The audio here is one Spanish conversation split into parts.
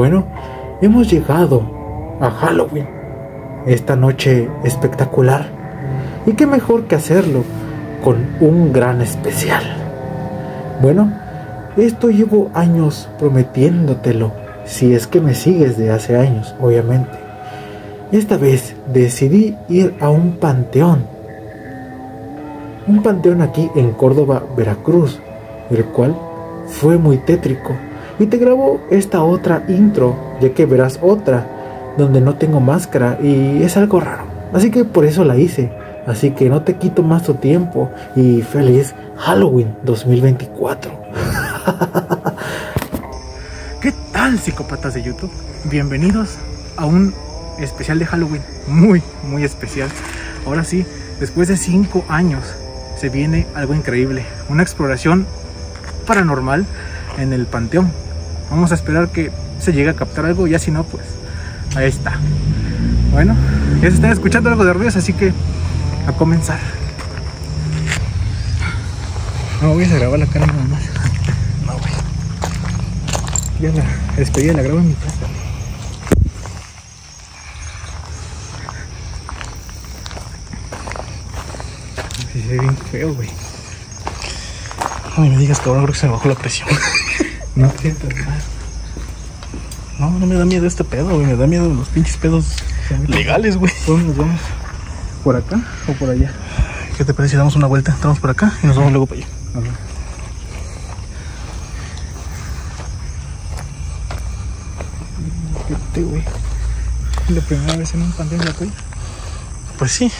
Bueno, hemos llegado a Halloween. Esta noche espectacular. Y qué mejor que hacerlo con un gran especial. Bueno, esto llevo años prometiéndotelo, si es que me sigues de hace años, obviamente. Esta vez decidí ir a un panteón. Un panteón aquí en Córdoba, Veracruz, el cual fue muy tétrico. Y te grabo esta otra intro, ya que verás otra donde no tengo máscara y es algo raro. Así que por eso la hice. Así que no te quito más tu tiempo y feliz Halloween 2024. ¿Qué tal psicópatas de YouTube? Bienvenidos a un especial de Halloween, muy, muy especial. Ahora sí, después de cinco años se viene algo increíble, una exploración paranormal en el panteón. Vamos a esperar que se llegue a captar algo, ya si no, pues ahí está. Bueno, ya se están escuchando algo de ruidos, así que a comenzar. No voy a grabar la cara nada más. No, güey. Ya la despedida la grabo en mi casa. Se ve bien feo, güey. No me digas ahora creo que se me bajó la presión. no. No, no me da miedo este pedo, güey. Me da miedo los pinches pedos legales, güey. ¿Dónde nos vamos? ¿Por acá o por allá? ¿Qué te parece si damos una vuelta? Entramos por acá y nos vamos luego para allá. Ajá. Fíjate, güey. ¿Es la primera vez en un panteón la tuya? Pues sí.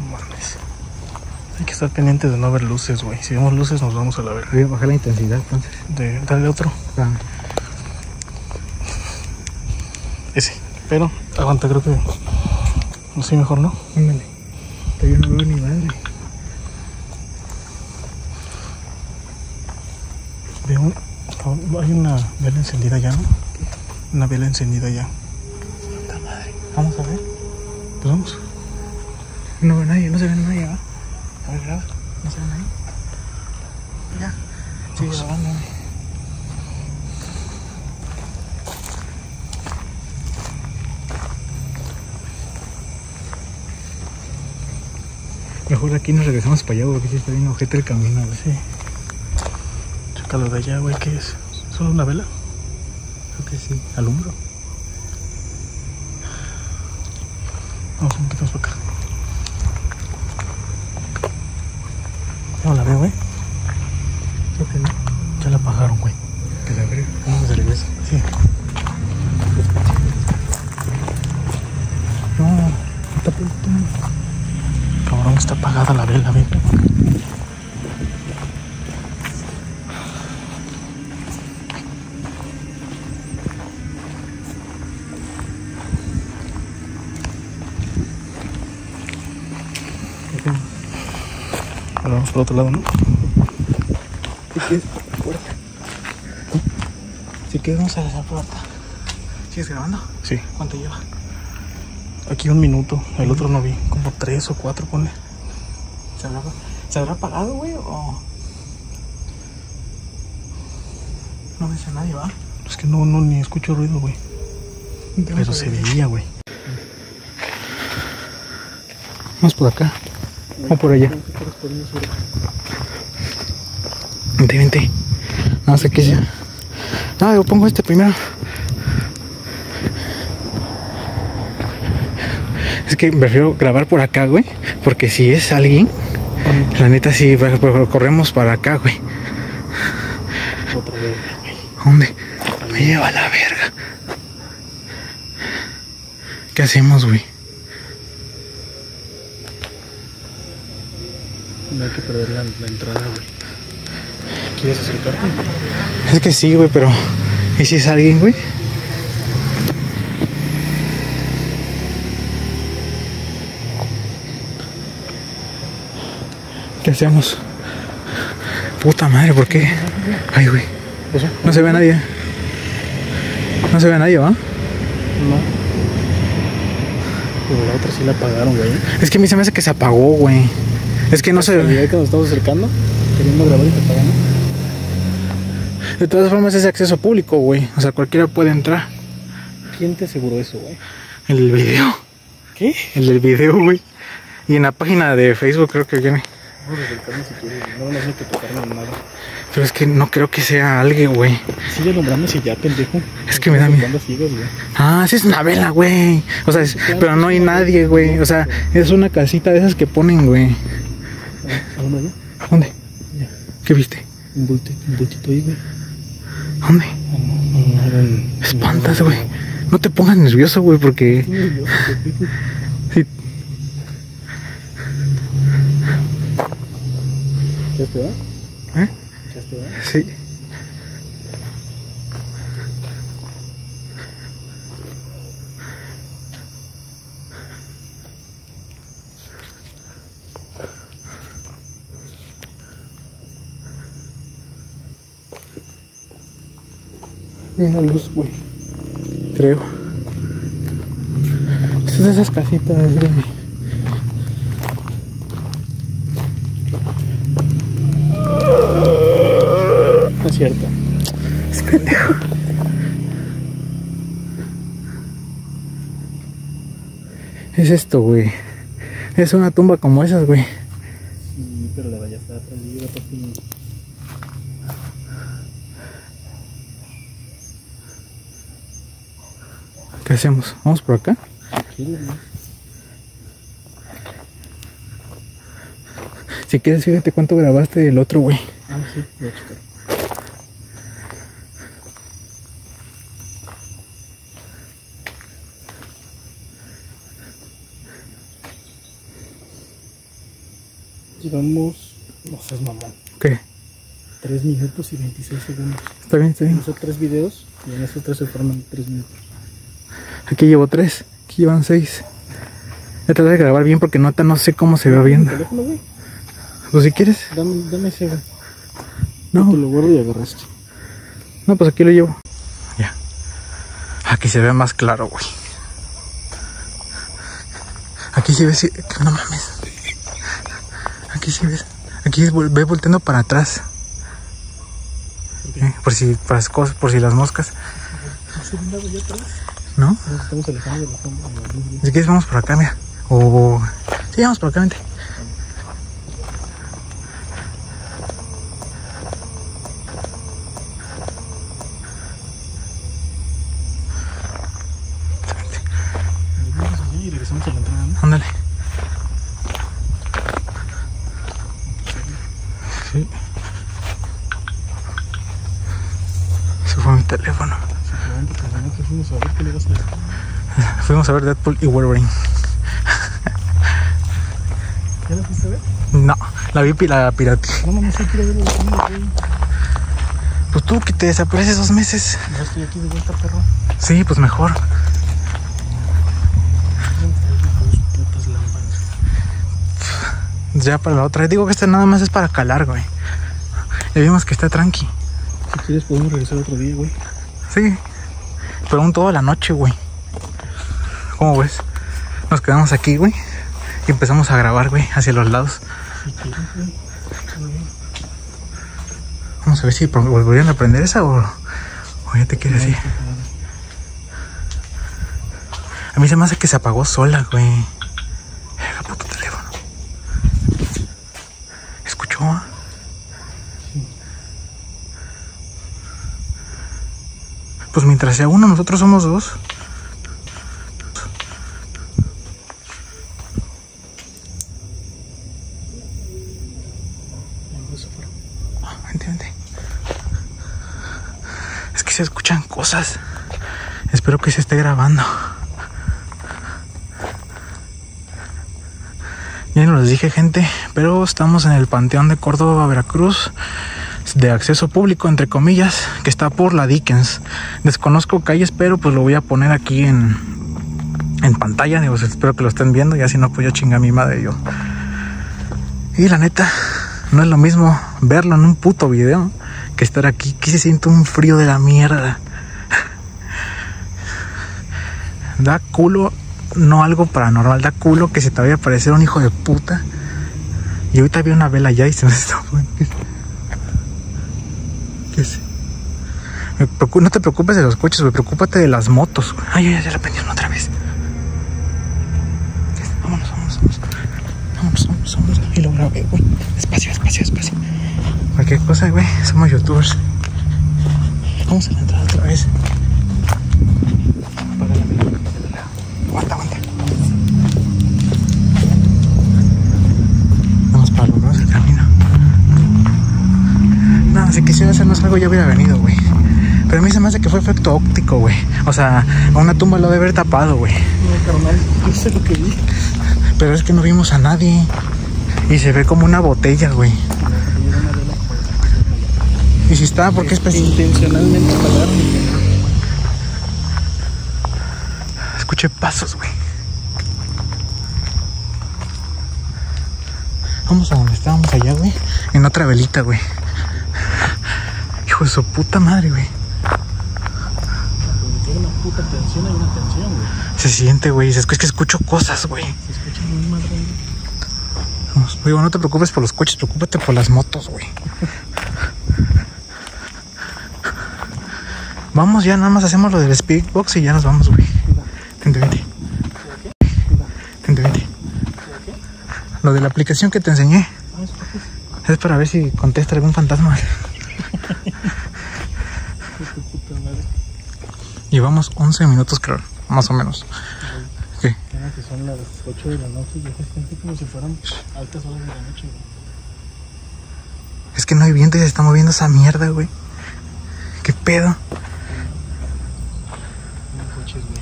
No mames. Hay que estar pendientes de no ver luces, güey. Si vemos luces nos vamos a la verga. Voy a bajar la intensidad entonces. De, dale otro. Ah, Ese. Pero, aguanta, creo que. No sé, mejor no. ándale. Pero yo no veo ni madre. Veo Hay una vela encendida ya, ¿no? Una vela encendida ya. Madre. Vamos a ver. Pues vamos. No ve nadie, no se ve nadie, ¿va? Ver, graba. No se nadie. Ya. Sigue grabando. Mejor aquí nos regresamos para allá porque sí está bien ojete el camino, güey. Sí. Chécalo de allá, güey. ¿Qué es? ¿Solo una vela? Creo que sí. ¿Alumbro? Vamos un poquito más para acá. No la veo, güey. Vamos por otro lado, ¿no? Si quieres, la puerta. Si quieres, vamos a la puerta. ¿Sigues grabando? Sí. ¿Cuánto lleva? Aquí un minuto. El otro no vi. Como tres o cuatro, ponle. ¿Se habrá, ¿se habrá apagado, güey? O. No ves a nadie, ¿va? Es que no, no ni escucho ruido, güey. Pero se veía, güey. Vamos por acá. O por allá. Vente, vente. No sé qué sea. No, yo pongo este primero. Es que prefiero grabar por acá, güey. Porque si es alguien, la neta sí, corremos para acá, güey. Otra vez. ¿Dónde? Me lleva la verga. ¿Qué hacemos, güey? No hay que perder la, la entrada, güey. ¿Quieres acercarte? Es que sí, güey, pero. ¿Y si es alguien, güey? ¿Qué hacemos? Puta madre, ¿por qué? Ay, güey. No se ve a nadie. No se ve a nadie, ¿va? No. Pero la otra sí la apagaron, güey. Es que a mí se me hace que se apagó, güey. Es que no se ¿La idea que nos estamos acercando? Queriendo grabar y te. De todas formas es acceso público, güey. O sea, cualquiera puede entrar. ¿Quién te aseguró eso, güey? El del video. ¿Qué? El del video, güey. Y en la página de Facebook creo que viene. Vamos a si quieres, no, no hay que tocarme nada. Pero es que no creo que sea alguien, güey. Sigue nombrándose ya, pendejo. Es que me da miedo. Ah, sí es una vela, güey. O sea, es- pero no hay nadie, güey. O sea, es una casita de esas que ponen, güey. ¿A uno ya? ¿Dónde? Ya. ¿Qué viste? Un bultito, un bultito ahí, güey. ¿Dónde? Espantas, güey. No te pongas nervioso, güey, porque... Sí, ¿Ya te va? ¿Eh? ¿Ya te va? Sí. Una luz, güey. Creo. Es de esas casitas, güey. No es cierto. Es pendejo. Es esto, güey. Es una tumba como esas, güey. Sí, pero la valla está prendida, papi. ¿Qué hacemos? ¿Vamos por acá? Si quieres, fíjate cuánto grabaste del otro, güey. Ah, sí, voy a checar. Llevamos, no seas mamón, ¿Qué? 3 minutos y 26 segundos. Está bien, está bien. Hizo tres videos y en esos tres se forman 3 minutos. Aquí llevo tres. Aquí llevan seis. Voy a tratar de grabar bien porque nota no sé cómo se va ¿Mi viendo. teléfono, güey? Pues si quieres. Dame, dame ese, güey. No, Te lo guardo y agarras esto. no, pues aquí lo llevo. Ya. Aquí se ve más claro, güey. Aquí sí ves. No mames. Aquí sí ves. Aquí ve volteando para atrás. ¿eh? Por si, para las cosas, por si las moscas. ¿No se ve atrás? ¿No? Estamos alejando de la sombra. Si quieres, vamos por acá, mira. O. Sí, vamos por acá, vente. Y regresamos a la entrada, ¿no? Ándale. Sí. Se fue mi teléfono. Que fuimos a ver qué le vas a. Fuimos a ver Deadpool y Wolverine. ¿Ya la fuiste a ver? No, la vi la pirateé. No, no, no sé, quiero ver el cine, güey. Pues tú que te desapareces dos meses. Ya estoy aquí de vuelta, perro. Sí, pues mejor. Ya para la otra. Digo que este nada más es para calar, güey. Ya vimos que está tranqui. Si quieres podemos regresar otro día, güey. Sí. Pero aún toda la noche, güey. ¿Cómo ves? Nos quedamos aquí, güey. Y empezamos a grabar, güey, hacia los lados. Vamos a ver si volverían a prender esa o, o ya te quieres ir. A mí se me hace que se apagó sola, güey. El puto teléfono. ¿Escuchó? Pues mientras sea uno, nosotros somos dos. Es que se escuchan cosas. Espero que se esté grabando. Ya no les dije, gente, pero estamos en el Panteón de Córdoba, Veracruz, de acceso público, entre comillas, que está por la Dickens. Desconozco calles, pero pues lo voy a poner aquí en, en pantalla. Digo, espero que lo estén viendo, ya si no, pues ya chinga mi madre yo. Y la neta, no es lo mismo verlo en un puto video que estar aquí. Aquí se siente un frío de la mierda. Da culo, no algo paranormal, da culo que se te vaya a aparecer un hijo de puta. Y ahorita vi una vela allá y se me está poniendo- ¿Qué es? ¿Qué es? Me preocu- no te preocupes de los coches, güey. Preocúpate de las motos. Ay, ya, ya la prendieron otra vez. Vámonos, vámonos, vámonos. Vámonos, vámonos, vámonos. Y lo grabé, güey. Despacio, despacio, despacio. Cualquier cosa, güey. Somos youtubers. Vamos a la entrada otra vez. Aguanta, aguanta. Vamos para los dos el camino. No, si quisiera hacernos algo ya hubiera venido, güey. Pero a mí se me hace que fue efecto óptico, güey. O sea, a una tumba lo debe haber tapado, güey. No, carnal, sé lo que vi. Pero es que no vimos a nadie. Y se ve como una botella, güey. Y si está, ¿por qué es pes- Intencionalmente apagaron. Escuché pasos, güey. Vamos a donde estábamos allá, güey. En otra velita, güey. Hijo de su puta madre, güey. Puta tensión, hay una tensión, güey. Se siente, güey. Es que es que escucho cosas, güey. Se escucha muy madre. güey. Vamos. Digo, no te preocupes por los coches, preocúpate por las motos, güey. Vamos, ya nada más hacemos lo del speedbox y ya nos vamos, güey. Vente, vente. Vente, vente. Lo de la aplicación que te enseñé es para ver si contesta algún fantasma. Hijo de puta madre. Llevamos 11 minutos, creo, más o menos. ¿Qué? Mira que son las 8 de la noche y ya se siente como si fueran altas horas de la noche, güey. Es que no hay viento y se está moviendo esa mierda, güey. ¿Qué pedo? Los coches, güey.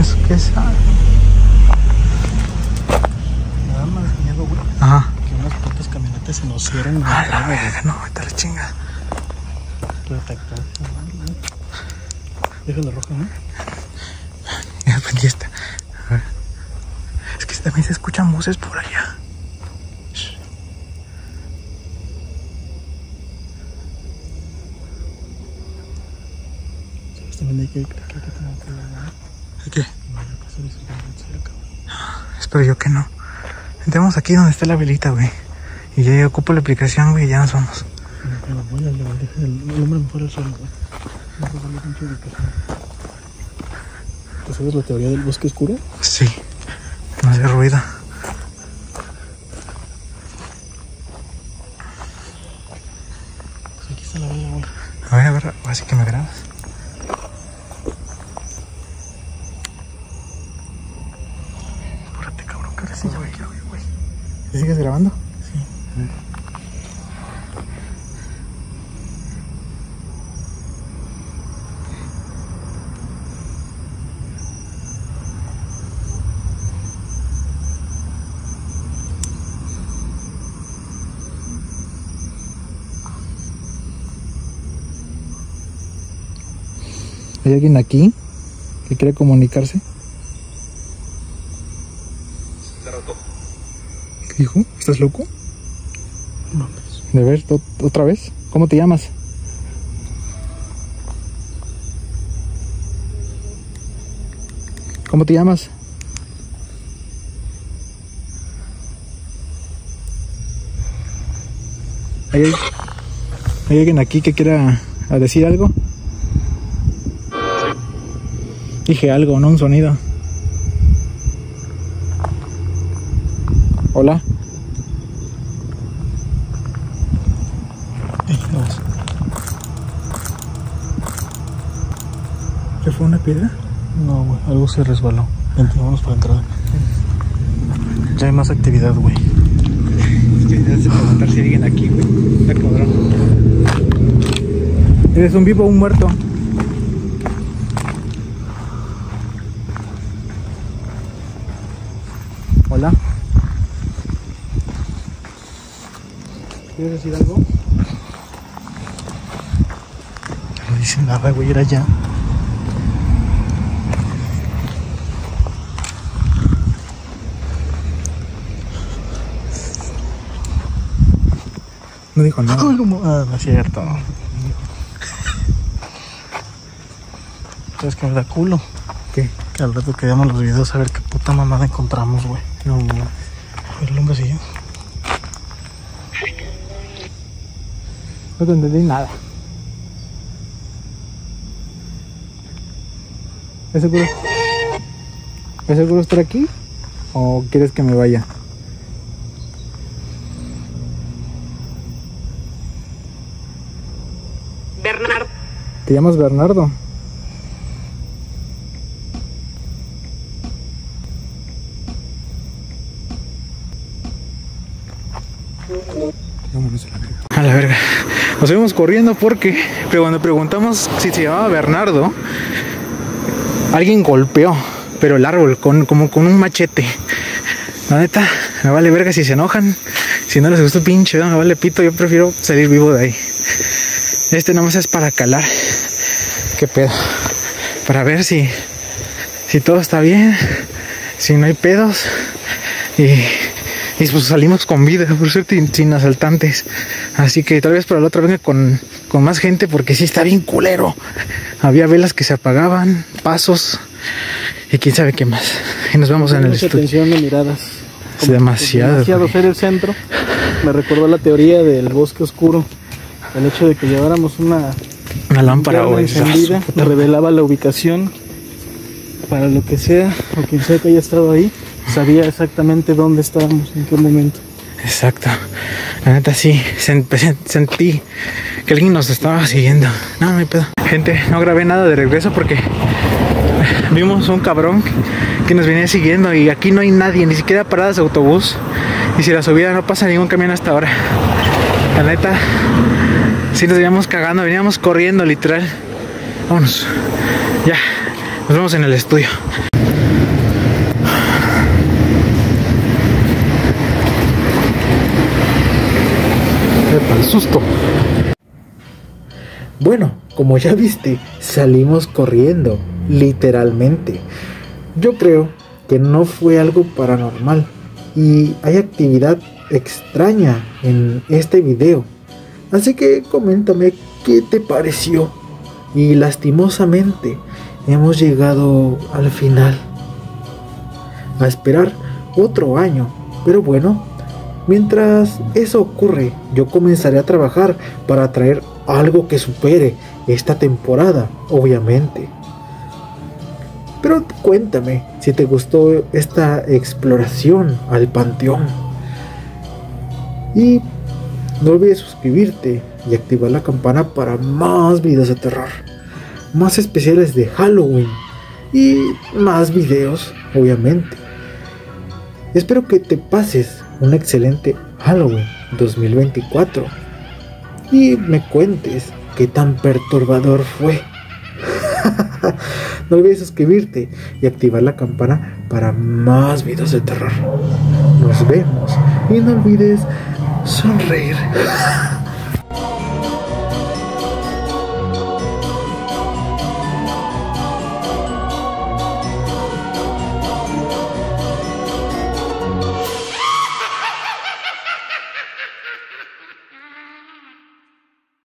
¿Eso qué es? Ah, Me da más miedo, güey. Ajá. Que unas putas en A la verga, no, ahorita la chinga. Déjala roja, ¿no? Ya aprendí esta. A ver. Es que también se escuchan voces por allá. También. Espero yo que no. Entremos aquí donde está la velita, güey. Y ya ocupo la aplicación, güey, y ya nos vamos. Voy a el, hombre me fuera güey. ¿Tú sabes la teoría del bosque oscuro? Sí. No hace ruido. Pues aquí está la vela, güey. A ver, a ver, así que me grabas. Apúrate, cabrón, que ahora sí ya voy, güey. ¿Sí ¿Sigues grabando? ¿Hay alguien aquí que quiere comunicarse? ¿Qué dijo? ¿Estás loco? Mames. De ver, ot- otra vez. ¿Cómo te llamas? ¿Cómo te llamas? ¿Hay, hay alguien aquí que quiera decir algo? Dije algo, no un sonido. Hola. Eh. ¿Qué fue una piedra? No, güey, algo se resbaló. Vente, vamos para entrar. Ya hay más actividad, güey. Es que ya se preguntar si hay alguien aquí, güey. Está cabrón. ¿Eres un vivo o un muerto? Hola. ¿Quieres decir algo? No dice nada, güey, era ya. No dijo nada. Ay, como- Ah, no es cierto. ¿Sabes qué me da culo? ¿Qué? Que al rato que veamos los videos a ver qué puta mamada encontramos, güey. No, El longasillo. no te entendí nada. ¿Es seguro? ¿Es seguro estar aquí? ¿O quieres que me vaya? Bernardo. ¿Te llamas Bernardo? Nos corriendo porque pero cuando preguntamos si se llamaba Bernardo, alguien golpeó, pero el árbol, con, como con un machete. La neta, me vale verga si se enojan. Si no les gustó pinche, me vale pito. Yo prefiero salir vivo de ahí. Este nomás es para calar. ¿Qué pedo? Para ver si, si todo está bien, si no hay pedos. Y, y pues salimos con vida, por suerte, sin- sin asaltantes. Así que tal vez para la otra venga con, con más gente porque sí está bien culero. Había velas que se apagaban, pasos y quién sabe qué más. Y nos vemos en el estudio. tensión de miradas. Es demasiado, Demasiado ser el centro. Me recordó la teoría del bosque oscuro. El hecho de que lleváramos una Una lámpara, güey. encendida revelaba la ubicación para lo que sea o quien sea que haya estado ahí sabía exactamente dónde estábamos en qué momento Exacto. La neta sí, sen- sen- sentí que alguien nos estaba siguiendo. No, no hay pedo. Gente, no grabé nada de regreso porque vimos un cabrón que nos venía siguiendo y aquí no hay nadie, ni siquiera paradas de autobús. Y si la subida no pasa ningún camión hasta ahora. La neta, sí nos veníamos cagando, veníamos corriendo literal. Vámonos. Ya, nos vemos en el estudio. El susto. Bueno, como ya viste, salimos corriendo, literalmente. Yo creo que no fue algo paranormal y hay actividad extraña en este video. Así que coméntame qué te pareció. Y lastimosamente hemos llegado al final. A esperar otro año. Pero bueno, Mientras eso ocurre, yo comenzaré a trabajar para traer algo que supere esta temporada, obviamente. Pero cuéntame si te gustó esta exploración al panteón. Y no olvides suscribirte y activar la campana para más videos de terror, más especiales de Halloween y más videos, obviamente. Espero que te pases un excelente Halloween 2024 y me cuentes qué tan perturbador fue. no olvides suscribirte y activar la campana para más videos de terror. Nos vemos y no olvides sonreír.